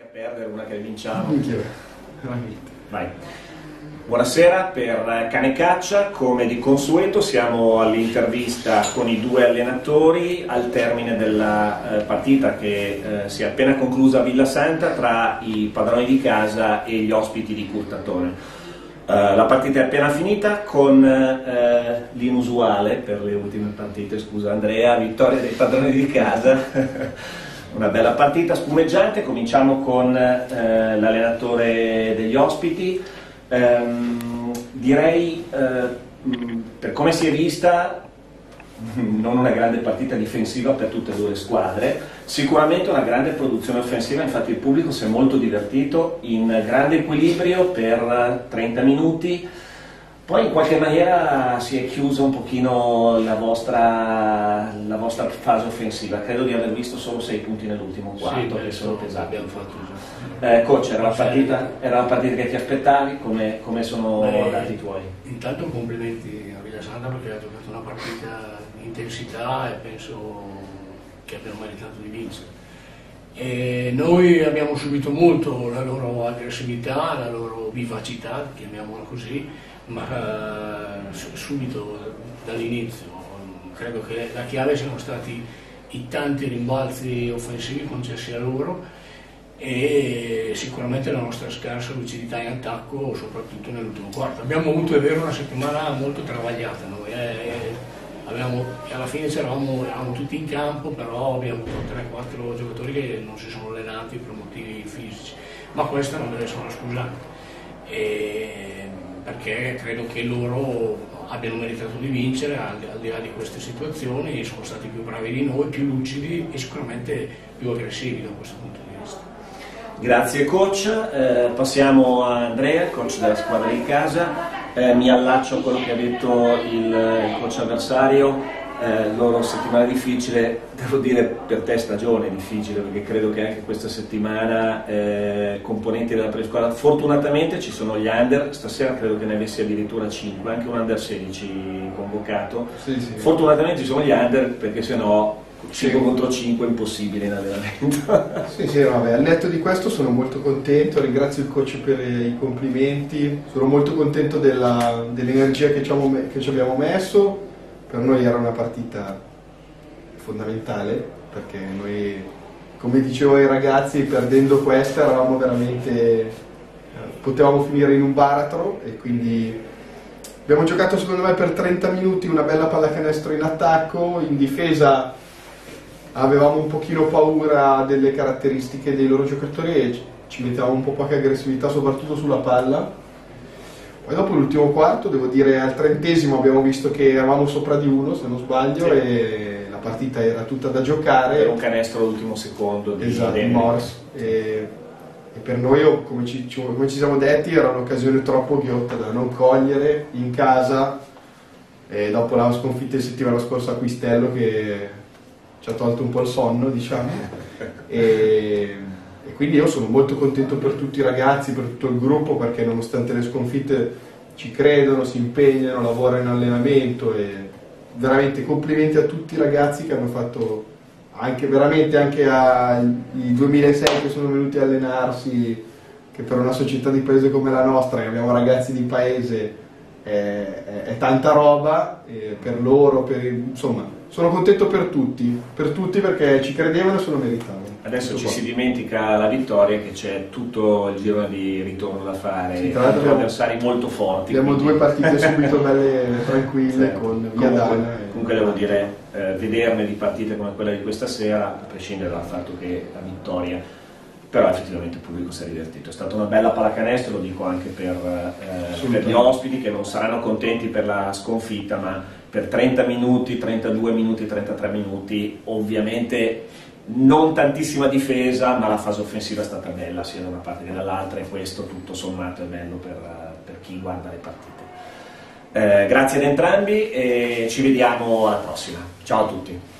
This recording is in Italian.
A perdere una che vinciamo. Vai. Buonasera per Cane Caccia, come di consueto siamo all'intervista con i due allenatori al termine della eh, partita che eh, si è appena conclusa a Villa Santa tra i padroni di casa e gli ospiti di Curtatone. Uh, la partita è appena finita con uh, l'inusuale per le ultime partite, scusa Andrea, vittoria dei padroni di casa. Una bella partita spumeggiante, cominciamo con uh, l'allenatore degli ospiti. Um, direi, per come si è vista, non una grande partita difensiva per tutte e due le squadre, sicuramente una grande produzione offensiva, infatti il pubblico si è molto divertito in grande equilibrio per 30 minuti, poi in qualche maniera si è chiusa un pochino la vostra, la vostra fase offensiva, credo di aver visto solo 6 punti nell'ultimo quarto sì, che sono pesati. Eh, coach, era la, partita, era la, partita, che ti aspettavi, come, come sono Beh, andati i tuoi? Intanto complimenti a Villasana perché ha giocato una partita di intensità e penso che abbiano meritato di vincere. E noi abbiamo subito molto la loro aggressività, la loro vivacità, chiamiamola così, ma uh, subito dall'inizio. Credo che la chiave siano stati i tanti rimbalzi offensivi concessi a loro e sicuramente la nostra scarsa lucidità in attacco, soprattutto nell'ultimo quarto. Abbiamo avuto, è vero, una settimana molto travagliata noi, eh, abbiamo, alla fine eravamo, eravamo, tutti in campo, però abbiamo avuto 3-4 giocatori che non si sono allenati per motivi fisici, ma questa non deve essere una scusante, e, perché credo che loro abbiano meritato di vincere al, al di là di queste situazioni, sono stati più bravi di noi, più lucidi e sicuramente più aggressivi da questo punto di vista. Grazie coach, eh, passiamo a Andrea, coach della squadra di casa. Eh, mi allaccio a quello che ha detto il, il coach avversario. Eh, loro settimana difficile, devo dire per te stagione difficile perché credo che anche questa settimana eh, componenti della presquadra, fortunatamente ci sono gli under, stasera credo che ne avessi addirittura 5, anche un under 16 convocato, sì, sì. fortunatamente ci sono gli under perché sennò 5 contro 5 è impossibile in allenamento. sì, sì, vabbè, al netto di questo sono molto contento, ringrazio il coach per i complimenti, sono molto contento della, dell'energia che ci, abbiamo, che ci abbiamo messo, per noi era una partita fondamentale perché noi, come dicevo ai ragazzi, perdendo questa eravamo veramente, potevamo finire in un baratro e quindi abbiamo giocato secondo me per 30 minuti una bella pallacanestro in attacco, in difesa avevamo un pochino paura delle caratteristiche dei loro giocatori e ci mettevamo un po' poca aggressività soprattutto sulla palla poi dopo l'ultimo quarto devo dire al trentesimo abbiamo visto che eravamo sopra di uno se non sbaglio sì. e la partita era tutta da giocare era un canestro all'ultimo secondo di esatto, Morse e, e, per noi come ci, come ci siamo detti era un'occasione troppo ghiotta da non cogliere in casa e dopo la sconfitta di settimana scorsa a Quistello che ci ha tolto un po' il sonno, diciamo. E, e, quindi io sono molto contento per tutti i ragazzi, per tutto il gruppo, perché nonostante le sconfitte ci credono, si impegnano, lavorano in allenamento e veramente complimenti a tutti i ragazzi che hanno fatto anche veramente anche ai 2006 che sono venuti a allenarsi che per una società di paese come la nostra che abbiamo ragazzi di paese è, è, è tanta roba per loro per, insomma sono contento per tutti, per tutti perché ci credevano e sono meritati. Adesso tutto ci qua. si dimentica la vittoria che c'è tutto il giro di ritorno da fare, sì, tra abbiamo avversari molto forti. Abbiamo quindi... due partite subito belle tranquille sì, con Viadana. Comunque, comunque devo dire, eh, vederne di partite come quella di questa sera, a prescindere dal fatto che la vittoria però effettivamente il pubblico si è divertito. È stata una bella pallacanestro, lo dico anche per, eh, per gli ospiti che non saranno contenti per la sconfitta, ma per 30 minuti, 32 minuti, 33 minuti, ovviamente non tantissima difesa, ma la fase offensiva è stata bella sia da una parte che dall'altra e questo tutto sommato è bello per, per chi guarda le partite. Eh, grazie ad entrambi e ci vediamo alla prossima. Ciao a tutti.